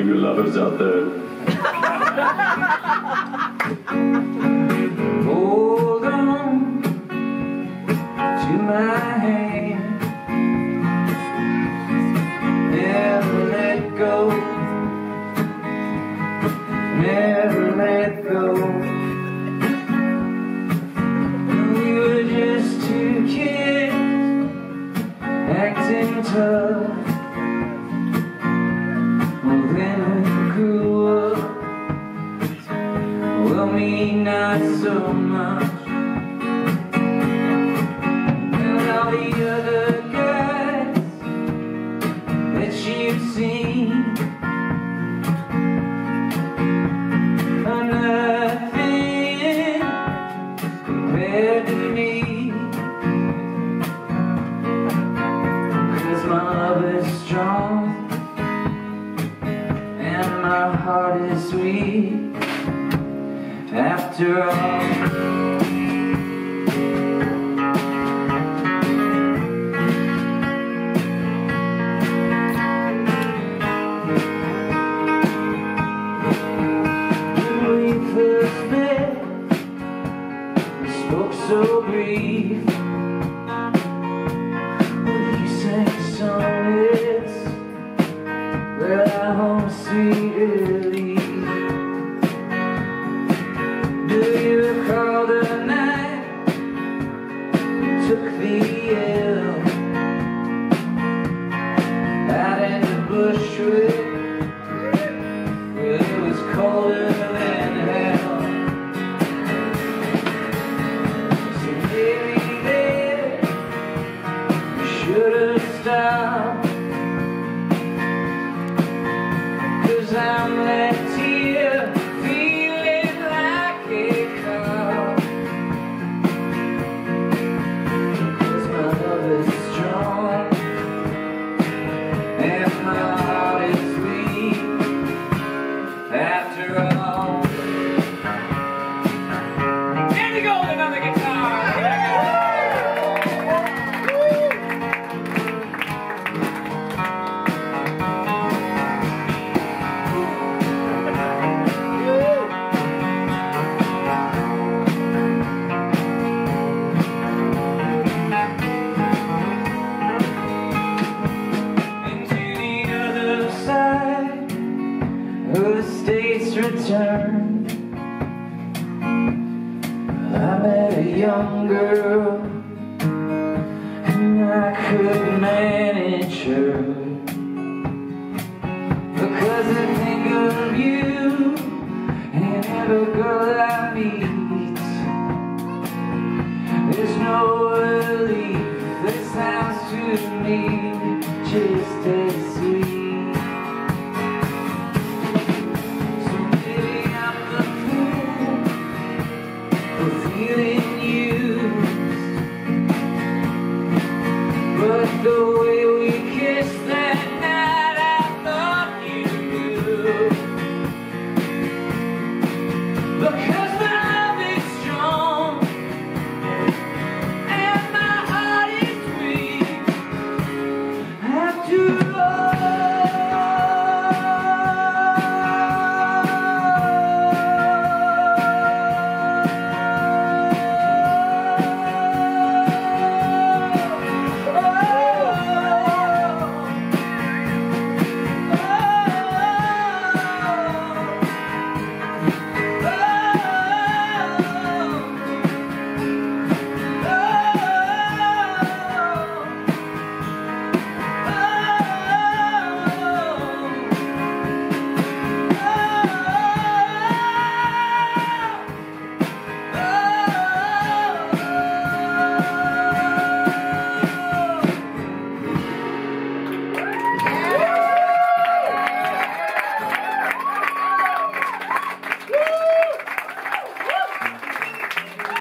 your lovers out there. Hold on to my hand. Never let go. Never let go. We were just two kids acting tough. Well, me not so much. And all the other guys that you've seen are nothing compared to me. Cause my love is strong and my heart is sweet after all. So brief. The? Well, it was colder than hell. So maybe you should have stopped. turn I met a young girl And I could manage her. Because I think of you And every girl I meet There's no relief that sounds to me Just as sweet.